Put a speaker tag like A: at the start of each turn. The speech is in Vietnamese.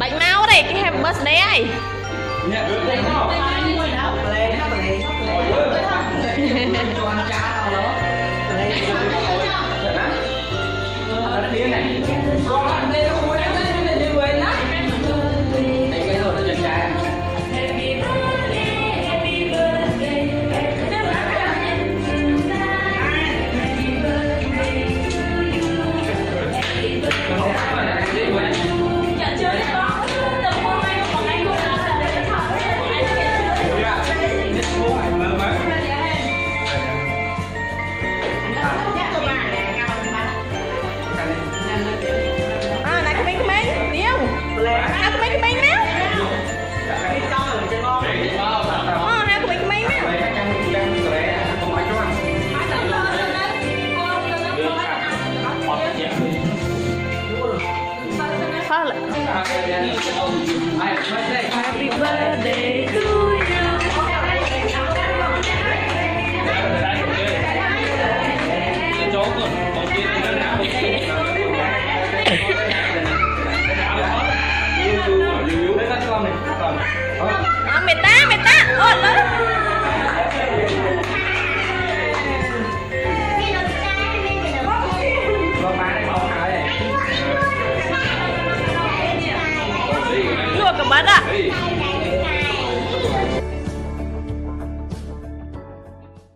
A: បាច់មកទេគេហេមប៊ឺស្ដេហើយ
B: អ្នកវាទៅមក
C: មួយដល់ប្លែណាប្លែចូលចាដល់ឡូប្លែណា
B: អត់មានណាគាត់អត់មាន
C: Nào tụi
A: bay bay méo
B: Ờ,
A: nào tụi bay bay méo Happy birthday to you. Hãy subscribe cho kênh Ghiền Mì Gõ Để không bỏ
B: lỡ những video hấp dẫn
A: ke mana? Hey.